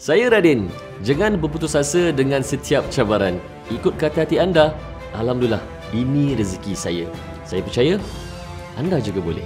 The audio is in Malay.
Saya Radin. Jangan berputus asa dengan setiap cabaran. Ikut kata hati anda. Alhamdulillah, ini rezeki saya. Saya percaya anda juga boleh.